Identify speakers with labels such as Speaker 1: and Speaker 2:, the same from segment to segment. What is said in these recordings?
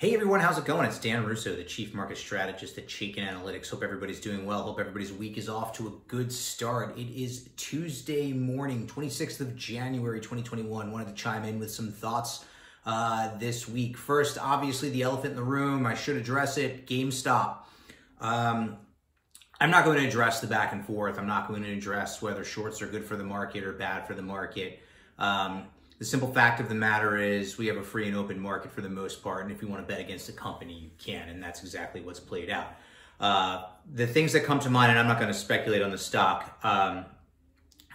Speaker 1: Hey everyone, how's it going? It's Dan Russo, the Chief Market Strategist at Chaikin Analytics. Hope everybody's doing well. Hope everybody's week is off to a good start. It is Tuesday morning, 26th of January, 2021. Wanted to chime in with some thoughts uh, this week. First, obviously, the elephant in the room. I should address it. GameStop. Um, I'm not going to address the back and forth. I'm not going to address whether shorts are good for the market or bad for the market. Um, the simple fact of the matter is we have a free and open market for the most part, and if you want to bet against a company, you can, and that's exactly what's played out. Uh, the things that come to mind, and I'm not going to speculate on the stock um,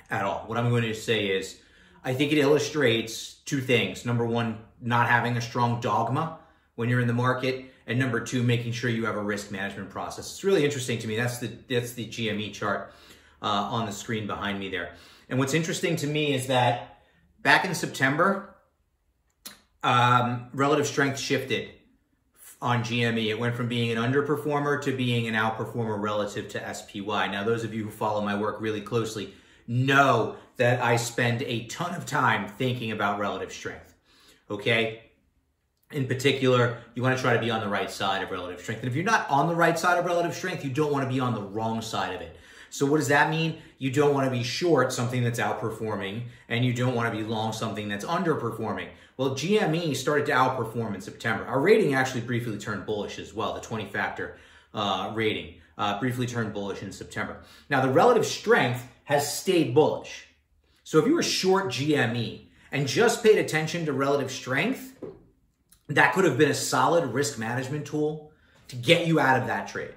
Speaker 1: at all. What I'm going to say is I think it illustrates two things. Number one, not having a strong dogma when you're in the market, and number two, making sure you have a risk management process. It's really interesting to me. That's the that's the GME chart uh, on the screen behind me there. And what's interesting to me is that Back in September, um, relative strength shifted on GME. It went from being an underperformer to being an outperformer relative to SPY. Now, those of you who follow my work really closely know that I spend a ton of time thinking about relative strength. Okay? In particular, you want to try to be on the right side of relative strength. And if you're not on the right side of relative strength, you don't want to be on the wrong side of it. So what does that mean? You don't want to be short something that's outperforming and you don't want to be long something that's underperforming. Well, GME started to outperform in September. Our rating actually briefly turned bullish as well, the 20 factor uh, rating uh, briefly turned bullish in September. Now, the relative strength has stayed bullish. So if you were short GME and just paid attention to relative strength, that could have been a solid risk management tool to get you out of that trade.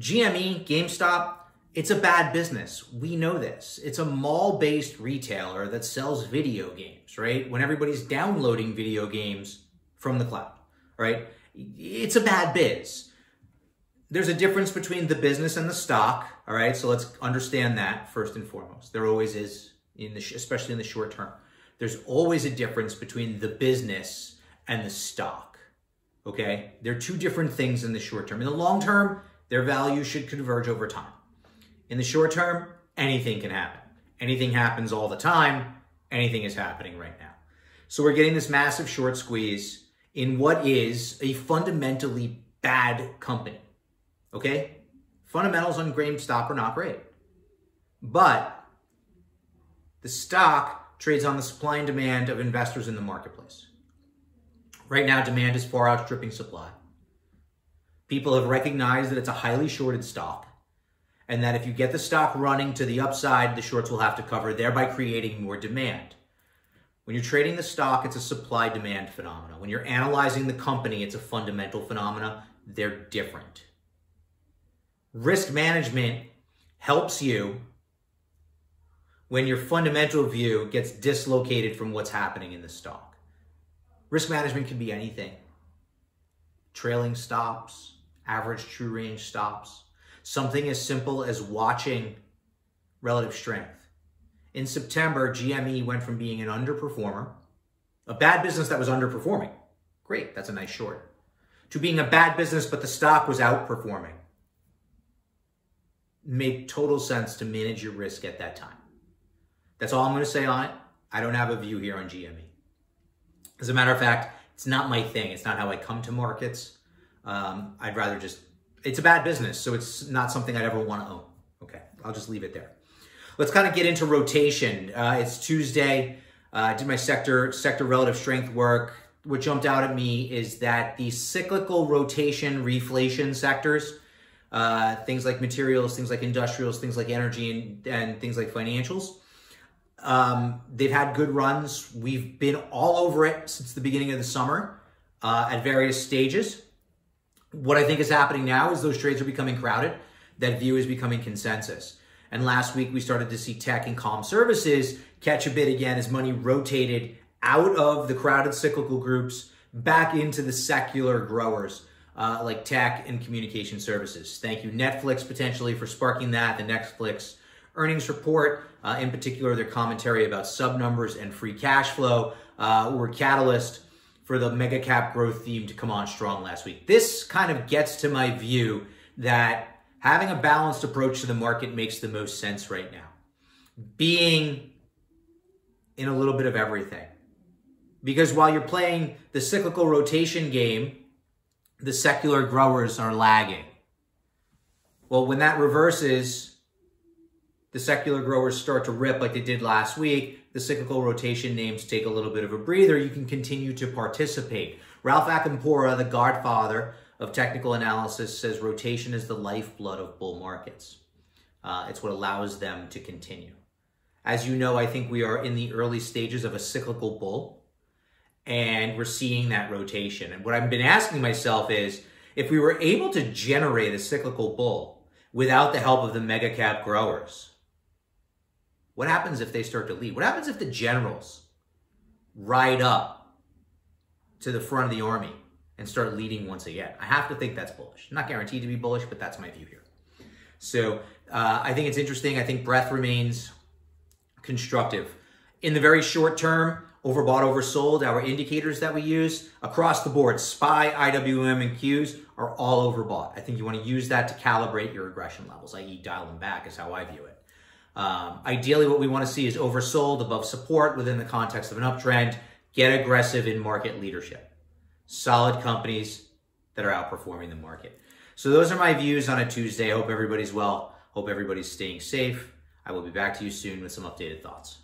Speaker 1: GME, GameStop, it's a bad business. We know this. It's a mall based retailer that sells video games, right? When everybody's downloading video games from the cloud, right? It's a bad biz. There's a difference between the business and the stock, all right? So let's understand that first and foremost. There always is, in the especially in the short term. There's always a difference between the business and the stock, okay? They're two different things in the short term. In the long term, their value should converge over time. In the short term, anything can happen. Anything happens all the time. Anything is happening right now. So we're getting this massive short squeeze in what is a fundamentally bad company. Okay? Fundamentals on GameStop are not great. But the stock trades on the supply and demand of investors in the marketplace. Right now, demand is far outstripping supply. People have recognized that it's a highly shorted stock and that if you get the stock running to the upside, the shorts will have to cover, thereby creating more demand. When you're trading the stock, it's a supply demand phenomena. When you're analyzing the company, it's a fundamental phenomena. They're different. Risk management helps you when your fundamental view gets dislocated from what's happening in the stock. Risk management can be anything trailing stops, average true range stops, something as simple as watching relative strength. In September, GME went from being an underperformer, a bad business that was underperforming. Great, that's a nice short. To being a bad business, but the stock was outperforming. Made total sense to manage your risk at that time. That's all I'm going to say on it. I don't have a view here on GME. As a matter of fact, it's not my thing. It's not how I come to markets. Um, I'd rather just it's a bad business, so it's not something I'd ever want to own. Okay, I'll just leave it there. Let's kind of get into rotation. Uh, it's Tuesday. Uh, I did my sector sector relative strength work. What jumped out at me is that the cyclical rotation reflation sectors, uh, things like materials, things like industrials, things like energy, and, and things like financials, um, they've had good runs. We've been all over it since the beginning of the summer uh, at various stages. What I think is happening now is those trades are becoming crowded. That view is becoming consensus. And last week we started to see tech and comm services catch a bit again as money rotated out of the crowded cyclical groups back into the secular growers uh, like tech and communication services. Thank you, Netflix, potentially for sparking that. The Netflix earnings report, uh, in particular, their commentary about sub numbers and free cash flow, uh, were catalyst for the mega cap growth theme to come on strong last week. This kind of gets to my view that having a balanced approach to the market makes the most sense right now. Being in a little bit of everything. Because while you're playing the cyclical rotation game, the secular growers are lagging. Well, when that reverses, the secular growers start to rip like they did last week. The cyclical rotation names take a little bit of a breather. You can continue to participate. Ralph Acampora, the godfather of technical analysis, says rotation is the lifeblood of bull markets. Uh, it's what allows them to continue. As you know, I think we are in the early stages of a cyclical bull, and we're seeing that rotation. And what I've been asking myself is if we were able to generate a cyclical bull without the help of the mega cap growers, what happens if they start to lead? What happens if the generals ride up to the front of the army and start leading once again? I have to think that's bullish. not guaranteed to be bullish, but that's my view here. So uh, I think it's interesting. I think breadth remains constructive. In the very short term, overbought, oversold, our indicators that we use across the board, SPY, IWM, and Qs are all overbought. I think you want to use that to calibrate your aggression levels, i.e. dial them back is how I view it. Um, ideally, what we want to see is oversold above support within the context of an uptrend. Get aggressive in market leadership. Solid companies that are outperforming the market. So those are my views on a Tuesday. Hope everybody's well. Hope everybody's staying safe. I will be back to you soon with some updated thoughts.